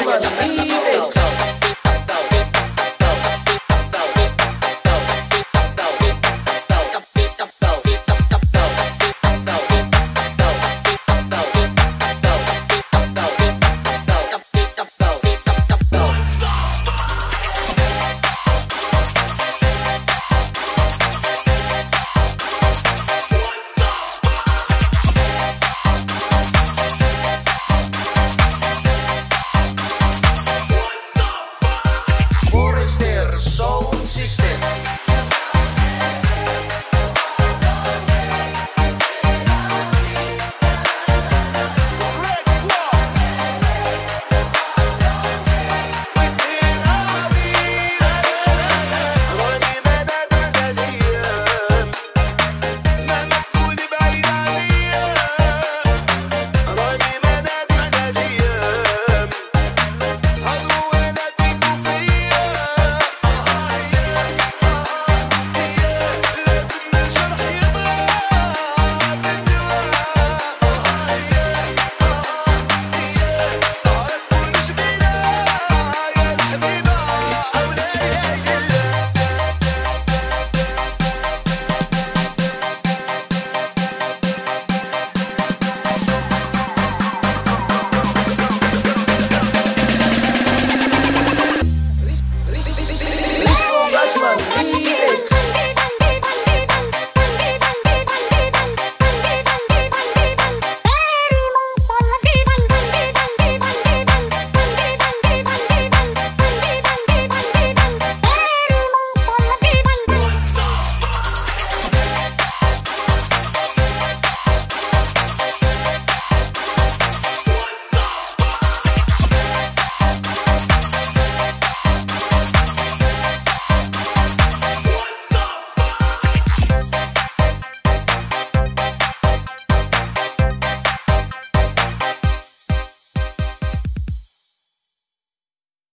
trust but believe it.